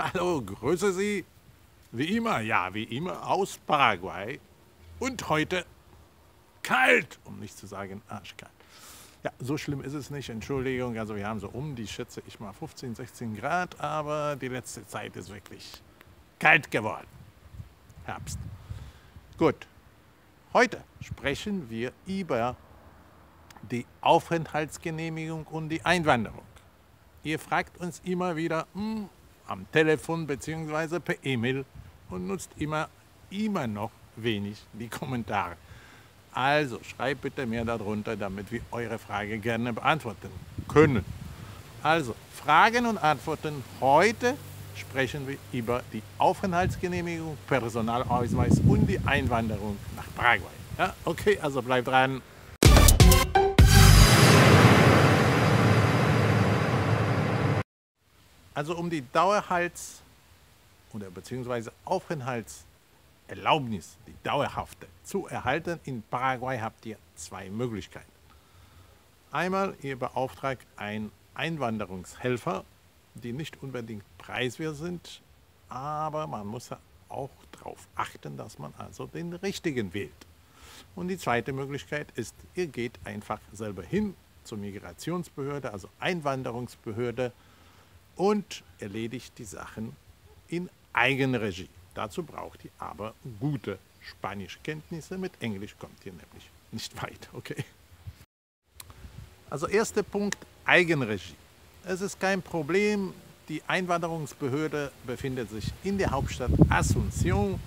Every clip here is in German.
Hallo, grüße Sie. Wie immer, ja, wie immer aus Paraguay. Und heute kalt, um nicht zu sagen arschkalt. Ja, so schlimm ist es nicht, Entschuldigung. Also wir haben so um die, schätze ich mal, 15, 16 Grad, aber die letzte Zeit ist wirklich kalt geworden. Herbst. Gut, heute sprechen wir über die Aufenthaltsgenehmigung und die Einwanderung. Ihr fragt uns immer wieder hm, am Telefon bzw. per E-Mail und nutzt immer, immer noch wenig die Kommentare. Also schreibt bitte mehr darunter, damit wir eure Frage gerne beantworten können. Also Fragen und Antworten. Heute sprechen wir über die Aufenthaltsgenehmigung, Personalausweis und die Einwanderung nach Paraguay. Ja, okay, also bleibt dran. Also um die Dauerhalts- oder beziehungsweise Aufenthaltserlaubnis, die dauerhafte, zu erhalten in Paraguay habt ihr zwei Möglichkeiten. Einmal, ihr beauftragt einen Einwanderungshelfer, die nicht unbedingt preiswert sind, aber man muss auch darauf achten, dass man also den richtigen wählt. Und die zweite Möglichkeit ist, ihr geht einfach selber hin zur Migrationsbehörde, also Einwanderungsbehörde, und erledigt die Sachen in Eigenregie. Dazu braucht ihr aber gute Spanischkenntnisse. Mit Englisch kommt ihr nämlich nicht weit, okay? Also erster Punkt, Eigenregie. Es ist kein Problem. Die Einwanderungsbehörde befindet sich in der Hauptstadt Asunción.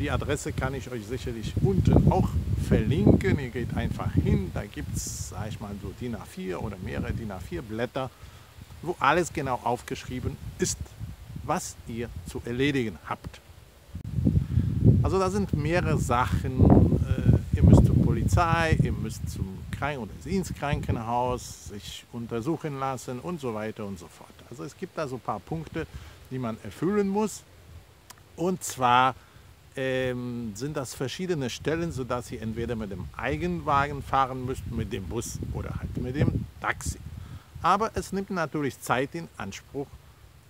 Die Adresse kann ich euch sicherlich unten auch verlinken. Ihr geht einfach hin, da gibt es, sag ich mal, so DIN A4 oder mehrere DIN A4 Blätter wo alles genau aufgeschrieben ist, was ihr zu erledigen habt. Also da sind mehrere Sachen. Äh, ihr müsst zur Polizei, ihr müsst zum Kranken- oder Dienstkrankenhaus sich untersuchen lassen und so weiter und so fort. Also es gibt da so ein paar Punkte, die man erfüllen muss. Und zwar ähm, sind das verschiedene Stellen, sodass ihr entweder mit dem Eigenwagen fahren müsst, mit dem Bus oder halt mit dem Taxi. Aber es nimmt natürlich Zeit in Anspruch.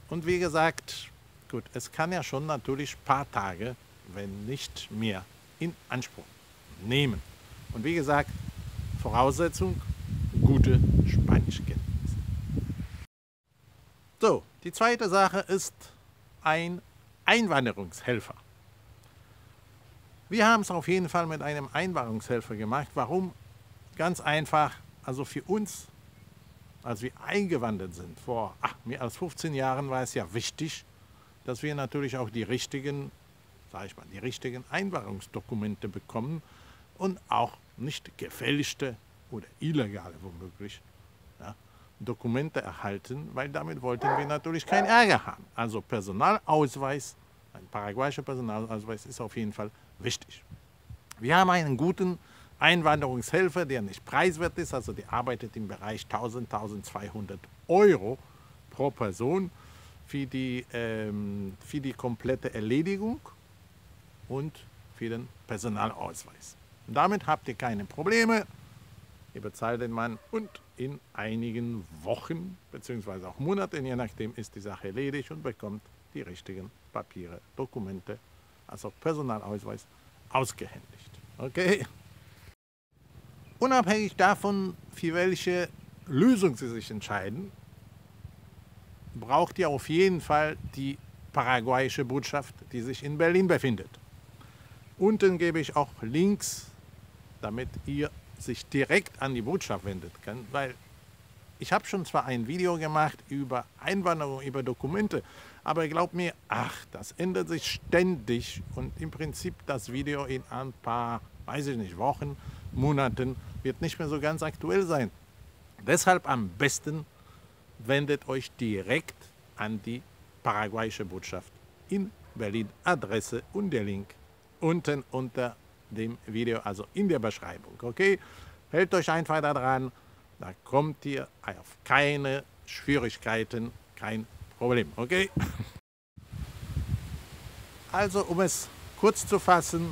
Und wie gesagt, gut, es kann ja schon natürlich ein paar Tage, wenn nicht mehr, in Anspruch nehmen. Und wie gesagt, Voraussetzung, gute Spanischkenntnisse. So, die zweite Sache ist ein Einwanderungshelfer. Wir haben es auf jeden Fall mit einem Einwanderungshelfer gemacht. Warum? Ganz einfach, also für uns als wir eingewandert sind, vor ach, mehr als 15 Jahren, war es ja wichtig, dass wir natürlich auch die richtigen, sage ich mal, die richtigen Einwanderungsdokumente bekommen und auch nicht gefälschte oder illegale womöglich ja, Dokumente erhalten, weil damit wollten wir natürlich keinen Ärger haben. Also Personalausweis, ein paraguayischer Personalausweis ist auf jeden Fall wichtig. Wir haben einen guten Einwanderungshelfer, der nicht preiswert ist, also der arbeitet im Bereich 1000, 1200 Euro pro Person für die, ähm, für die komplette Erledigung und für den Personalausweis. Und damit habt ihr keine Probleme. Ihr bezahlt den Mann und in einigen Wochen bzw. auch Monaten, je nachdem, ist die Sache erledigt und bekommt die richtigen Papiere, Dokumente, also Personalausweis, ausgehändigt. Okay? Unabhängig davon, für welche Lösung Sie sich entscheiden, braucht ihr auf jeden Fall die paraguayische Botschaft, die sich in Berlin befindet. Unten gebe ich auch Links, damit ihr sich direkt an die Botschaft wendet könnt, weil ich habe schon zwar ein Video gemacht über Einwanderung, über Dokumente, aber glaubt mir, ach, das ändert sich ständig und im Prinzip das Video in ein paar, weiß ich nicht, Wochen, Monaten wird nicht mehr so ganz aktuell sein. Deshalb am besten wendet euch direkt an die paraguayische Botschaft in Berlin. Adresse und der Link unten unter dem Video, also in der Beschreibung. Okay? Hält euch einfach daran, da kommt ihr auf keine Schwierigkeiten, kein Problem. Okay? Also, um es kurz zu fassen,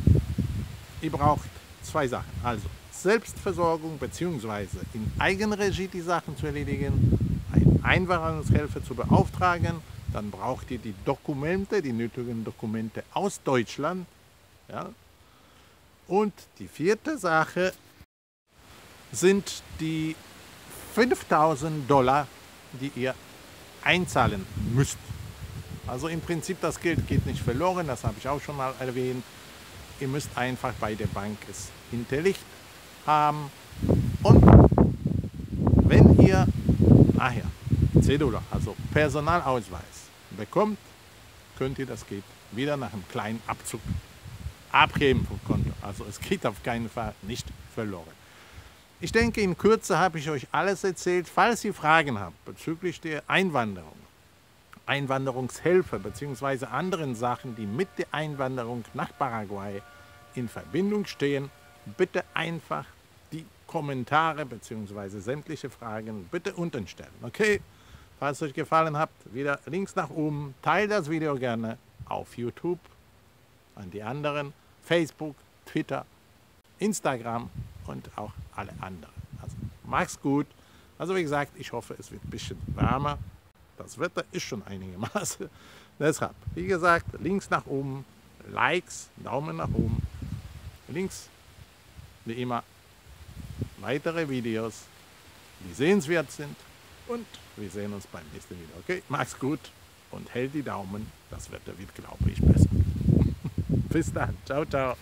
ihr braucht zwei Sachen. Also, Selbstversorgung bzw. in Eigenregie die Sachen zu erledigen, einen Einwanderungshelfer zu beauftragen dann braucht ihr die Dokumente, die nötigen Dokumente aus Deutschland. Ja? Und die vierte Sache sind die 5000 Dollar, die ihr einzahlen müsst. Also im Prinzip das Geld geht nicht verloren, das habe ich auch schon mal erwähnt. Ihr müsst einfach bei der Bank es hinterlegt haben. Und wenn ihr nachher Cedula, also Personalausweis, bekommt, könnt ihr das Geld wieder nach einem kleinen Abzug abgeben vom Konto. Also es geht auf keinen Fall nicht verloren. Ich denke, in Kürze habe ich euch alles erzählt. Falls ihr Fragen habt bezüglich der Einwanderung, Einwanderungshilfe bzw. anderen Sachen, die mit der Einwanderung nach Paraguay in Verbindung stehen, bitte einfach die Kommentare bzw. sämtliche Fragen bitte unten stellen. Okay? Falls es euch gefallen hat, wieder links nach oben. Teilt das Video gerne auf YouTube, an die anderen, Facebook, Twitter, Instagram und auch alle anderen. Also mach's gut. Also wie gesagt, ich hoffe, es wird ein bisschen wärmer. Das Wetter ist schon einigermaßen. Deshalb, wie gesagt, links nach oben, Likes, Daumen nach oben. Links, wie immer, weitere Videos, die sehenswert sind. Und wir sehen uns beim nächsten Video. Okay, mach's gut und hält die Daumen. Das Wetter wird, glaube ich, besser. Bis dann. Ciao, ciao.